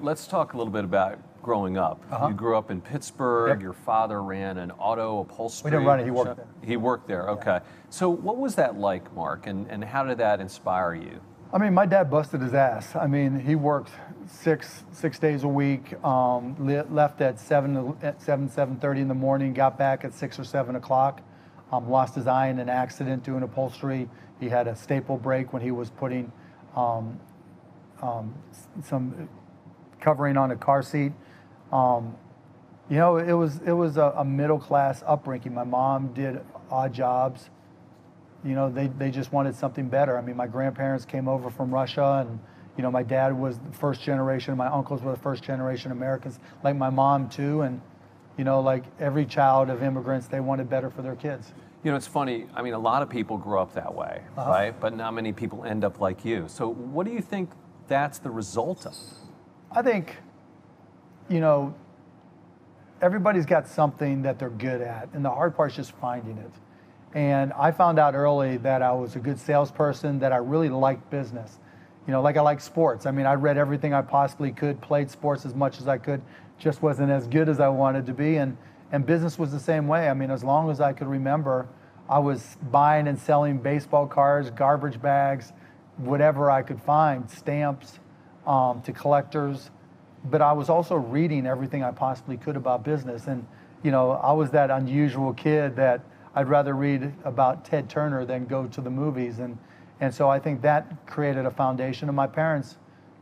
Let's talk a little bit about growing up. Uh-huh. You grew up in Pittsburgh. Yep. Your father ran an auto upholstery. We didn't run it, he worked there. He worked there. Okay. So what was that like, Mark? And and how did that inspire you? I mean, my dad busted his ass. I mean, he worked six six days a week. Um, le- left at seven at seven seven thirty in the morning. Got back at six or seven o'clock. Um, lost his eye in an accident doing upholstery. He had a staple break when he was putting um, um, some covering on a car seat. Um, you know, it was it was a, a middle class upbringing. My mom did odd jobs. You know, they, they just wanted something better. I mean, my grandparents came over from Russia, and you know, my dad was the first generation. My uncles were the first generation Americans, like my mom too. And you know, like every child of immigrants, they wanted better for their kids. You know, it's funny. I mean, a lot of people grow up that way, Uh-huh. right? But not many people end up like you. So what do you think that's the result of? I think, you know, everybody's got something that they're good at, and the hard part is just finding it. And I found out early that I was a good salesperson, that I really liked business. You know, like I like sports. I mean, I read everything I possibly could, played sports as much as I could, just wasn't as good as I wanted to be. And, and business was the same way. I mean, as long as I could remember, I was buying and selling baseball cards, garbage bags, whatever I could find, stamps um, to collectors. But I was also reading everything I possibly could about business. And, you know, I was that unusual kid that I'd rather read about Ted Turner than go to the movies. And, and so I think that created a foundation. And my parents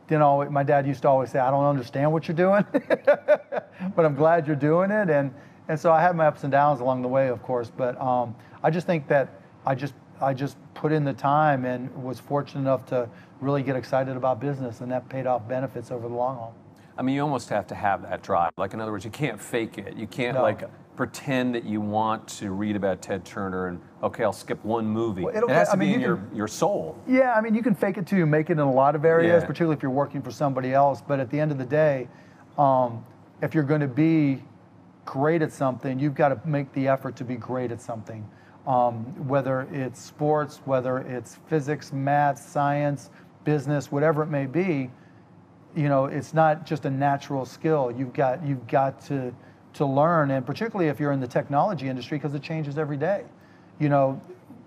didn't always, my dad used to always say, I don't understand what you're doing, but I'm glad you're doing it. And, and so I had my ups and downs along the way, of course. But um, I just think that I just, I just put in the time and was fortunate enough to really get excited about business. And that paid off benefits over the long haul. I mean, you almost have to have that drive. Like, in other words, you can't fake it. You can't No. like pretend that you want to read about Ted Turner and okay, I'll skip one movie. Well, it'll- it has I to mean, be in you your can- your soul. Yeah, I mean, you can fake it till you make it in a lot of areas, Yeah. particularly if you're working for somebody else. But at the end of the day, um, if you're going to be great at something, you've got to make the effort to be great at something. Um, whether it's sports, whether it's physics, math, science, business, whatever it may be, you know, it's not just a natural skill. You've got you've got to to learn, and particularly if you're in the technology industry, because it changes every day. You know,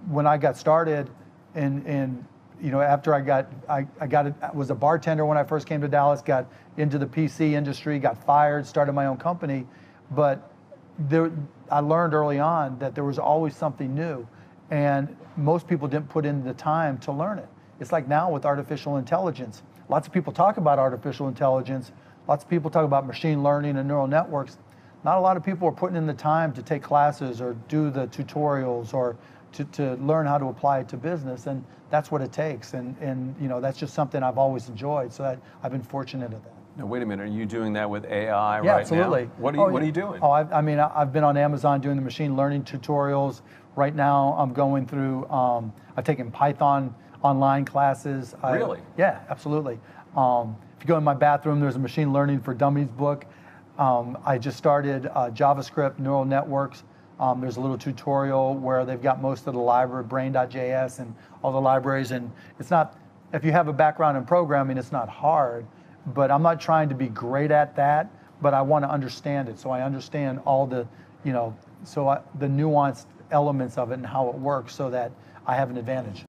when I got started, and and you know, after I got I, I got it was a bartender when I first came to Dallas, got into the PC industry, got fired, started my own company, but there I learned early on that there was always something new, and most people didn't put in the time to learn it. It's like now with artificial intelligence. Lots of people talk about artificial intelligence. Lots of people talk about machine learning and neural networks. Not a lot of people are putting in the time to take classes or do the tutorials or to, to learn how to apply it to business. And that's what it takes. And, and you know, that's just something I've always enjoyed. So that, I've been fortunate at that. Now, wait a minute. Are you doing that with AI Yeah, right absolutely. now? What are you Oh, What are you doing? Oh, I, I mean, I- I've been on Amazon doing the machine learning tutorials. Right now, I'm going through. Um, I've taken Python online classes. I- Really? yeah, absolutely. Um, if you go in my bathroom, there's a machine learning for dummies book. Um, I just started uh, JavaScript neural networks. Um, there's a little tutorial where they've got most of the library, brain.js, and all the libraries. And it's not, if you have a background in programming, it's not hard. But I'm not trying to be great at that, but I want to understand it. So I understand all the, you know, so I, the nuanced elements of it and how it works so that I have an advantage.